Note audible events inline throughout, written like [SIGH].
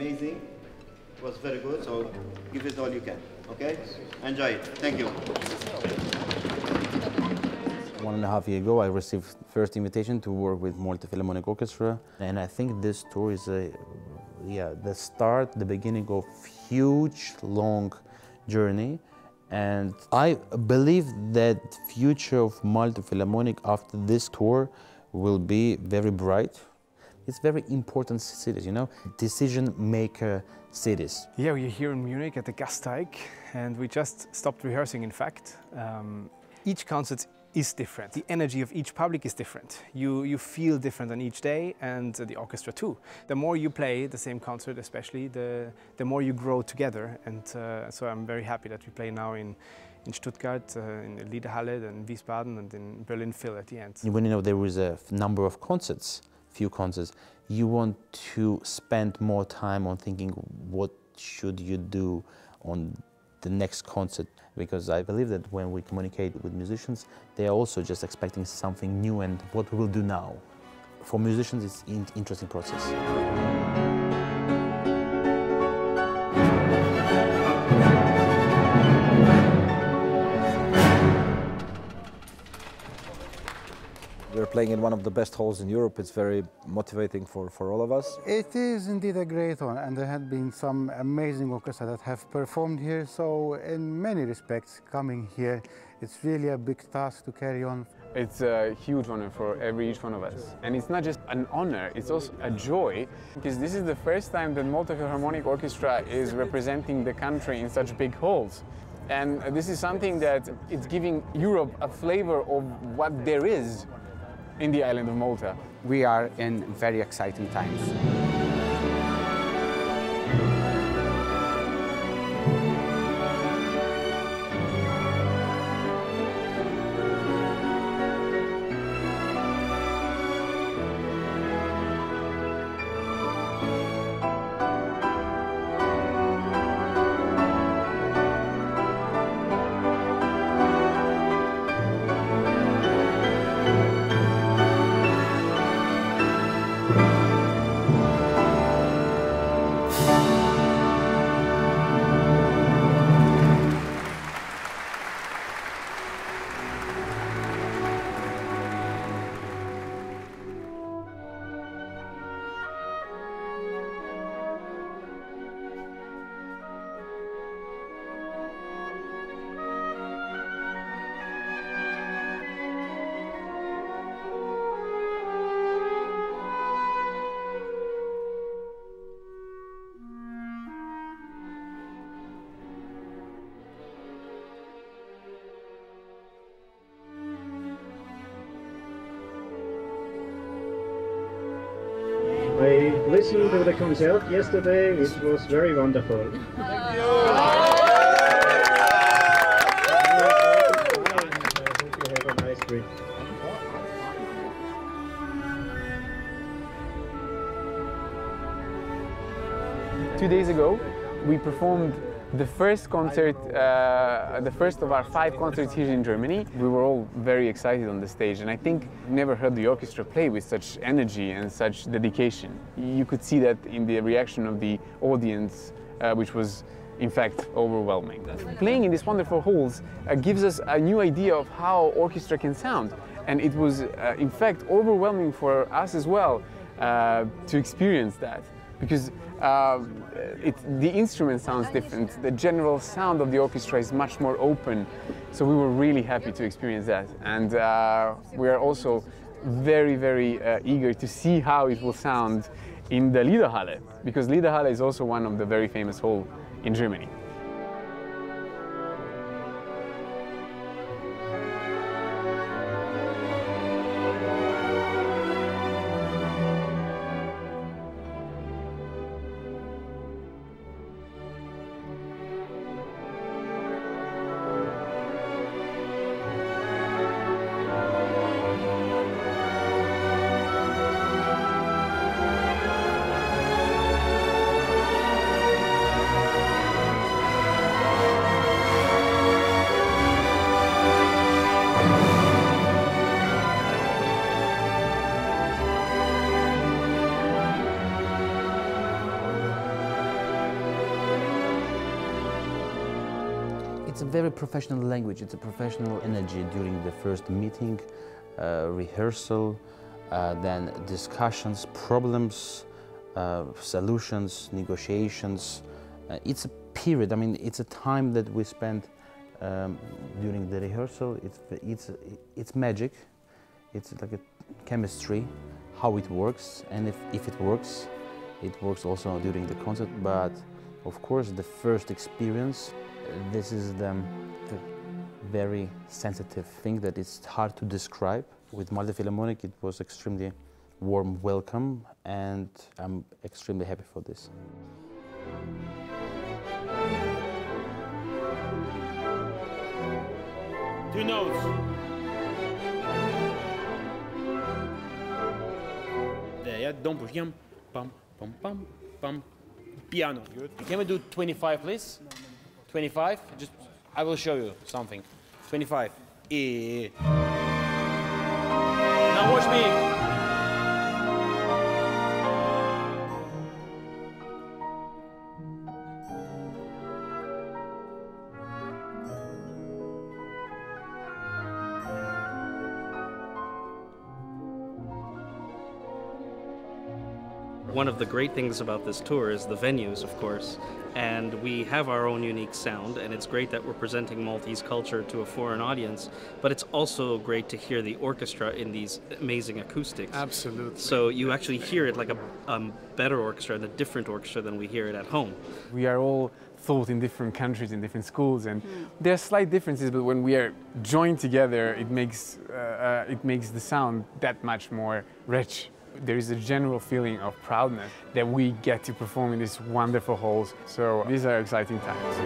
amazing. It was very good, so give it all you can. Okay? Enjoy it. Thank you. One and a half year ago, I received first invitation to work with Malta Philharmonic Orchestra, and I think this tour is a, yeah, the start, the beginning of huge, long journey. And I believe that future of Malta Philharmonic after this tour will be very bright. It's very important cities, you know, decision maker cities. Yeah, we're here in Munich at the Gasteig and we just stopped rehearsing in fact. Um, each concert is different. The energy of each public is different. You, you feel different on each day and the orchestra too. The more you play the same concert especially, the, the more you grow together and uh, so I'm very happy that we play now in, in Stuttgart, uh, in Liederhalle, in Wiesbaden and in Berlin Phil at the end. When you know there was a number of concerts, few concerts, you want to spend more time on thinking what should you do on the next concert because I believe that when we communicate with musicians, they are also just expecting something new and what we will do now. For musicians, it's an interesting process. Playing in one of the best halls in Europe. It's very motivating for, for all of us. It is indeed a great one, and there have been some amazing orchestras that have performed here. So, in many respects, coming here, it's really a big task to carry on. It's a huge honor for every each one of us. And it's not just an honor, it's also a joy, because this is the first time that Malta Philharmonic Orchestra is representing the country in such big halls. And this is something that it's giving Europe a flavor of what there is in the island of Malta. We are in very exciting times. I listened to the concert yesterday. It was very wonderful. Two days ago, we performed the first concert, uh, the first of our five concerts here in Germany. We were all very excited on the stage, and I think never heard the orchestra play with such energy and such dedication. You could see that in the reaction of the audience, uh, which was in fact overwhelming. Playing in these wonderful halls uh, gives us a new idea of how orchestra can sound, and it was uh, in fact overwhelming for us as well uh, to experience that because uh, it, the instrument sounds different. The general sound of the orchestra is much more open. So we were really happy to experience that. And uh, we are also very, very uh, eager to see how it will sound in the Liederhalle, because Liederhalle is also one of the very famous halls in Germany. Very professional language. It's a professional energy during the first meeting, uh, rehearsal, uh, then discussions, problems, uh, solutions, negotiations. Uh, it's a period, I mean, it's a time that we spend um, during the rehearsal. It's, it's, it's magic. It's like a chemistry, how it works, and if, if it works, it works also during the concert. But of course, the first experience, this is the, the very sensitive thing that it's hard to describe. With Malta Philharmonic, it was extremely warm welcome, and I'm extremely happy for this. Two notes. There, don't push him. Pum, pum, pum, pum. Piano. Good. Can we do 25, please? 25? Just, I will show you something. 25. E. Now watch me. The great things about this tour is the venues, of course, and we have our own unique sound, and it's great that we're presenting Maltese culture to a foreign audience, but it's also great to hear the orchestra in these amazing acoustics. Absolutely. So you actually hear it like a um, better orchestra and a different orchestra than we hear it at home. We are all taught in different countries, in different schools, and there are slight differences, but when we are joined together, it makes, uh, uh, it makes the sound that much more rich. There is a general feeling of proudness that we get to perform in these wonderful halls. So these are exciting times.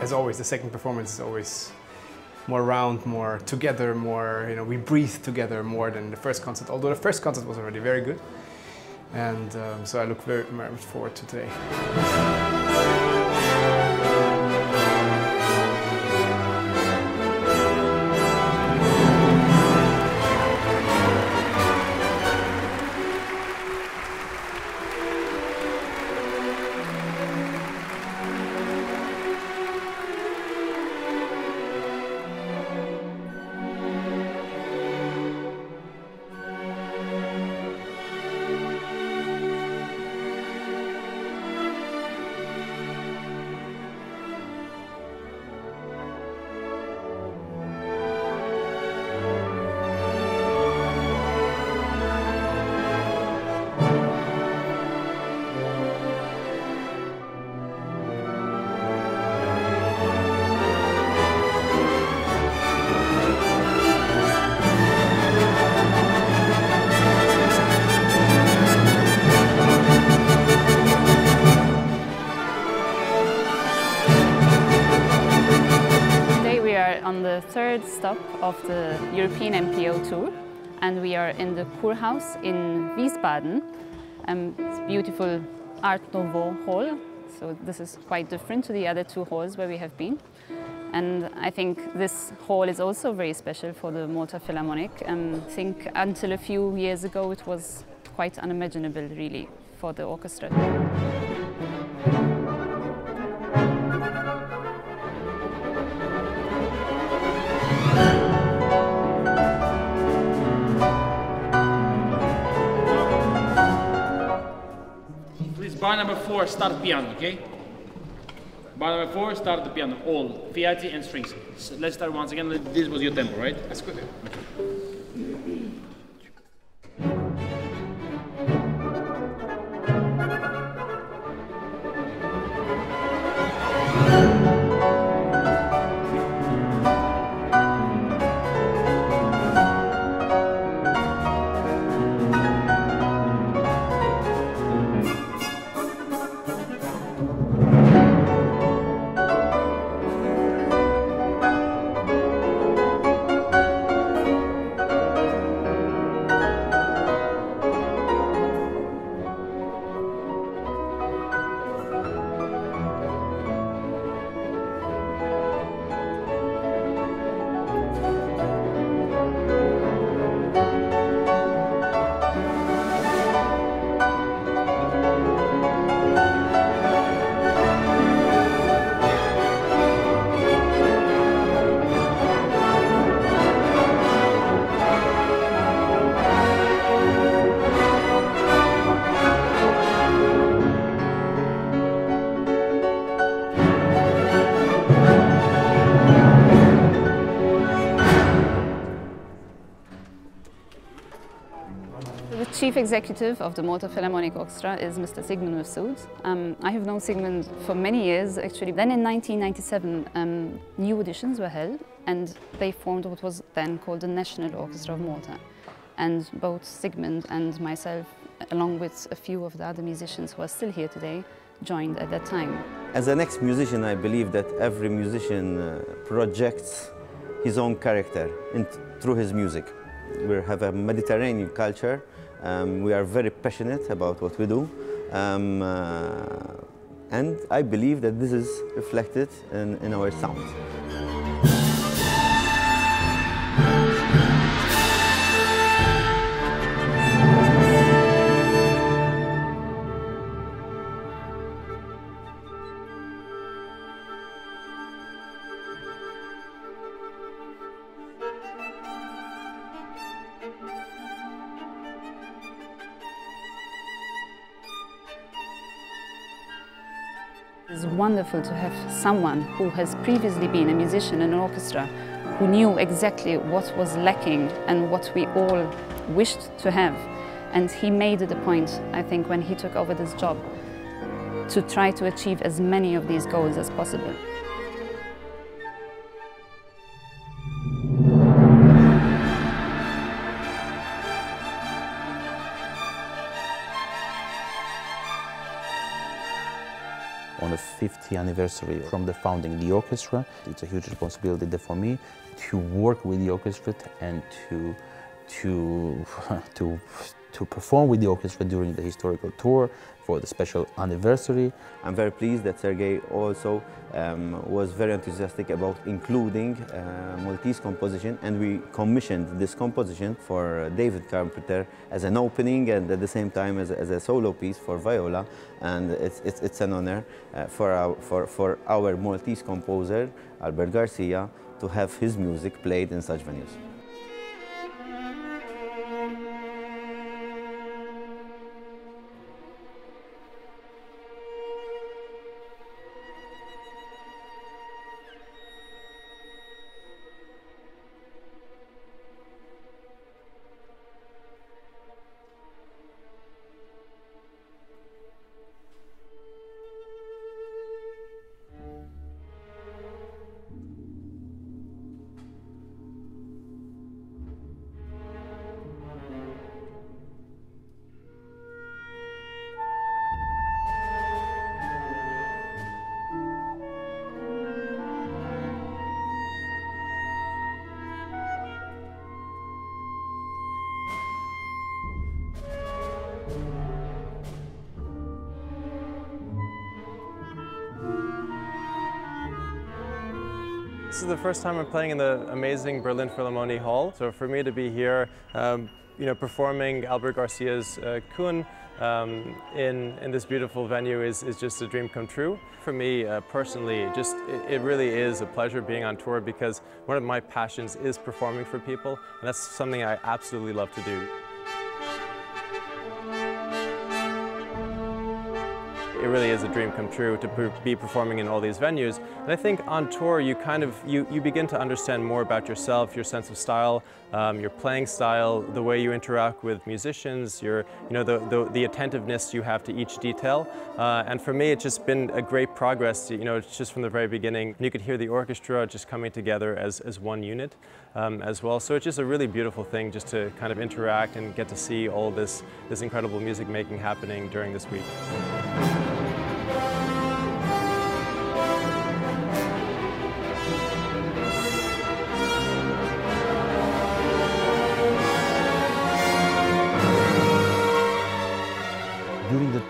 As always, the second performance is always more round, more together, more, you know, we breathe together more than the first concert. Although the first concert was already very good. And um, so I look very, much forward to today. Stop of the European MPO tour and we are in the Kurhaus in Wiesbaden. Um, it's a beautiful Art Nouveau hall, so this is quite different to the other two halls where we have been. And I think this hall is also very special for the Malta Philharmonic. Um, I think until a few years ago it was quite unimaginable really for the orchestra. Bar number four, start the piano, okay? Bar number four, start the piano, all, fiati and strings. So let's start once again, this was your tempo, right? That's good. chief executive of the Malta Philharmonic Orchestra is Mr. Sigmund Mifsud. Um, I have known Sigmund for many years actually. Then in 1997 um, new auditions were held and they formed what was then called the National Orchestra of Malta. And both Sigmund and myself, along with a few of the other musicians who are still here today, joined at that time. As an ex-musician, I believe that every musician uh, projects his own character in, through his music. We have a Mediterranean culture. Um, we are very passionate about what we do. Um, uh, and I believe that this is reflected in, in our sound. It's wonderful to have someone who has previously been a musician in an orchestra who knew exactly what was lacking and what we all wished to have. And he made it a point, I think, when he took over this job, to try to achieve as many of these goals as possible. Anniversary from the founding the orchestra. It's a huge responsibility for me to work with the orchestra and to to [LAUGHS] to to perform with the orchestra during the historical tour for the special anniversary. I'm very pleased that Sergei also um, was very enthusiastic about including uh, Maltese composition and we commissioned this composition for David Carpenter as an opening and at the same time as, as a solo piece for viola and it's, it's, it's an honor uh, for, our, for, for our Maltese composer Albert Garcia to have his music played in such venues. Is the first time I'm playing in the amazing Berlin Philharmonie Hall. So for me to be here, um, you know, performing Albert Garcia's uh, Kuhn um, in, in this beautiful venue is, is just a dream come true. For me uh, personally, just it, it really is a pleasure being on tour because one of my passions is performing for people, and that's something I absolutely love to do. It really is a dream come true to be performing in all these venues. And I think on tour you kind of, you, you begin to understand more about yourself, your sense of style, um, your playing style, the way you interact with musicians, your, you know, the, the, the attentiveness you have to each detail. Uh, and for me it's just been a great progress, you know, it's just from the very beginning. You could hear the orchestra just coming together as, as one unit um, as well. So it's just a really beautiful thing just to kind of interact and get to see all this, this incredible music making happening during this week.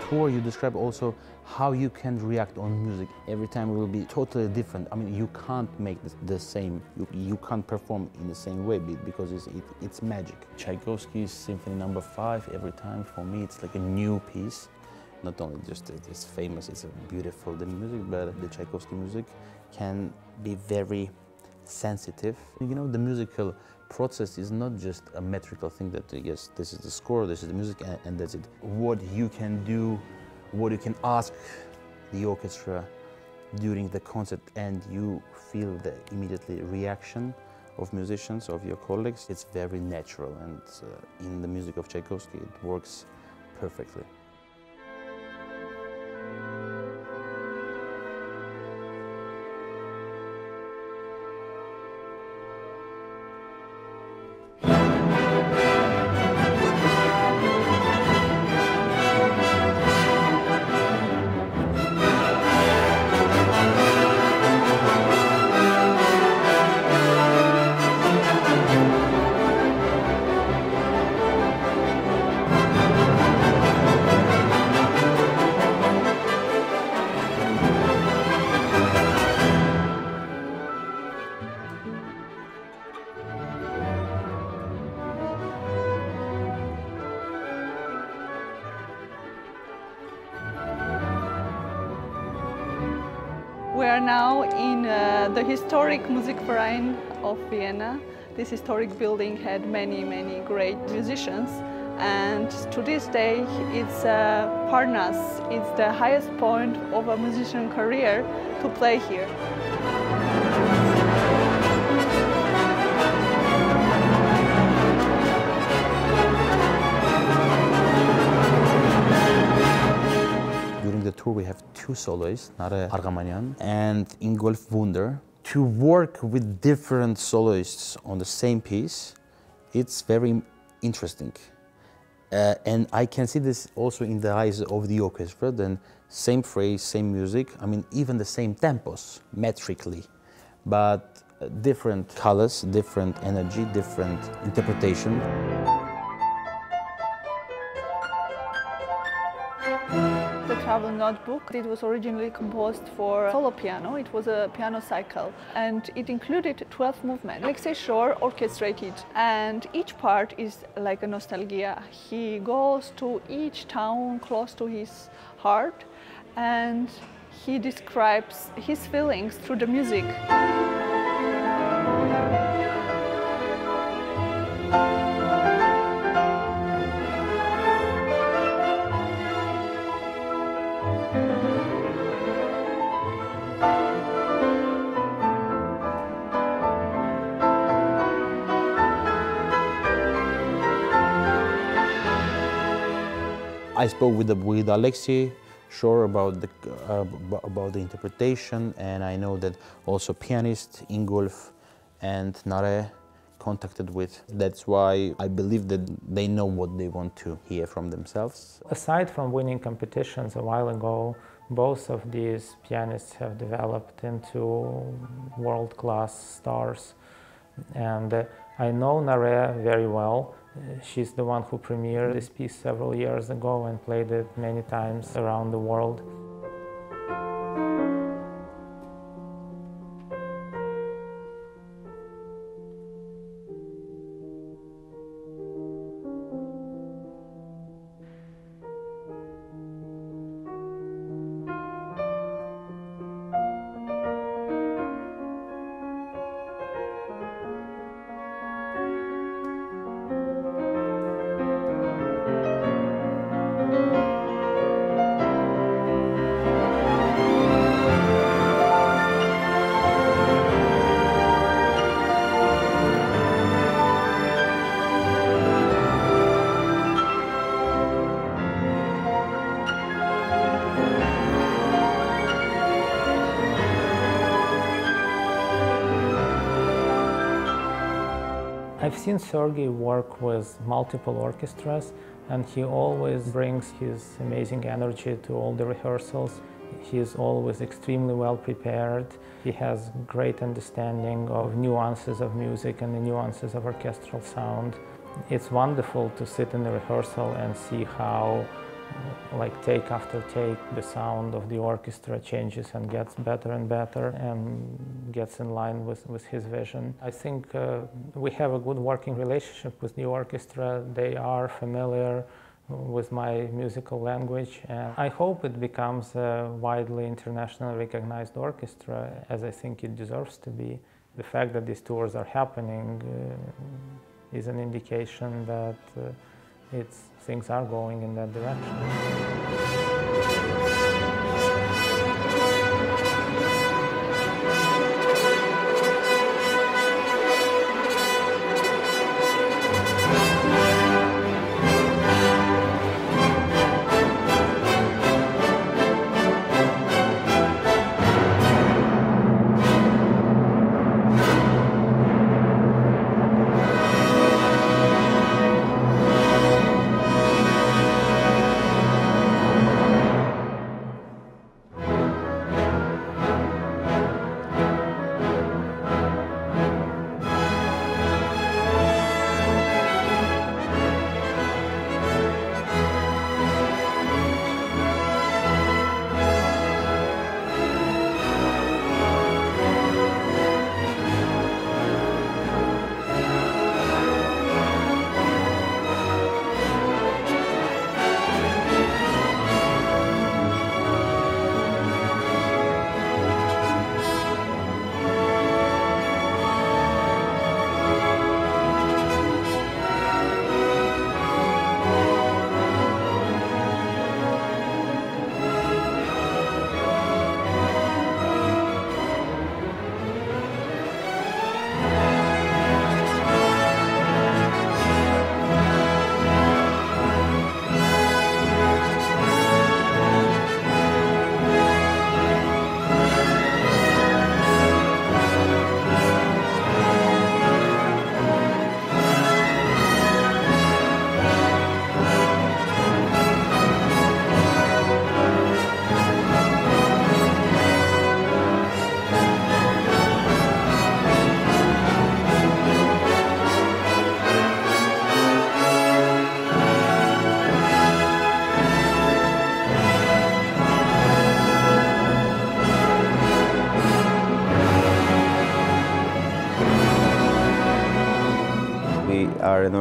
Tour, you describe also how you can react on music. Every time it will be totally different. I mean, you can't make the same, you, you can't perform in the same way because it's, it, it's magic. Tchaikovsky's Symphony Number no. 5, every time for me it's like a new piece. Not only just it's famous, it's beautiful, the music, but the Tchaikovsky music can be very sensitive. You know, the musical process is not just a metrical thing that, yes, this is the score, this is the music, and, and that's it. What you can do, what you can ask the orchestra during the concert, and you feel the immediately reaction of musicians, of your colleagues. It's very natural, and uh, in the music of Tchaikovsky, it works perfectly. We are now in uh, the historic Musikverein of Vienna. This historic building had many, many great musicians and to this day it's uh, Parnas. It's the highest point of a musician career to play here. Tour, we have two soloists, Nareh Arghamanyan and Ingolf Wunder. To work with different soloists on the same piece, it's very interesting. Uh, and I can see this also in the eyes of the orchestra, then same phrase, same music, I mean, even the same tempos, metrically, but different colors, different energy, different interpretation. Travel Notebook, it was originally composed for solo piano. It was a piano cycle and it included 12 movements. Alexey Shor orchestrated and each part is like a nostalgia. He goes to each town close to his heart and he describes his feelings through the music. I spoke with, the, with Alexey Shor about the, uh, about the interpretation, and I know that also pianist Ingolf and Nareh contacted with. That's why I believe that they know what they want to hear from themselves. Aside from winning competitions a while ago, both of these pianists have developed into world-class stars. And uh, I know Nareh very well. Uh, she's the one who premiered this piece several years ago and played it many times around the world. Seen Sergei work with multiple orchestras and he always brings his amazing energy to all the rehearsals. He is always extremely well prepared. He has great understanding of nuances of music and the nuances of orchestral sound. It's wonderful to sit in the rehearsal and see how like take after take the sound of the orchestra changes and gets better and better and gets in line with, with his vision. I think uh, we have a good working relationship with the orchestra. They are familiar with my musical language and I hope it becomes a widely internationally recognized orchestra as I think it deserves to be. The fact that these tours are happening uh, is an indication that uh, it's, things are going in that direction.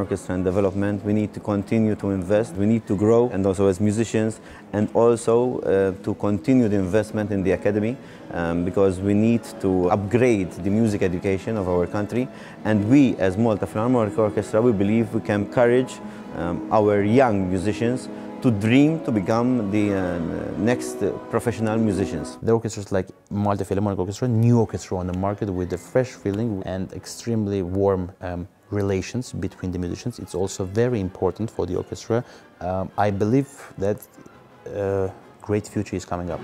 Orchestra in development. We need to continue to invest. We need to grow, and also as musicians, and also uh, to continue the investment in the academy, um, because we need to upgrade the music education of our country. And we, as Malta Philharmonic Orchestra, we believe we can encourage um, our young musicians to dream to become the uh, next uh, professional musicians. The orchestras like Malta Philharmonic Orchestra, new orchestra on the market with a fresh feeling and extremely warm um, relations between the musicians. It's also very important for the orchestra. Um, I believe that a great future is coming up.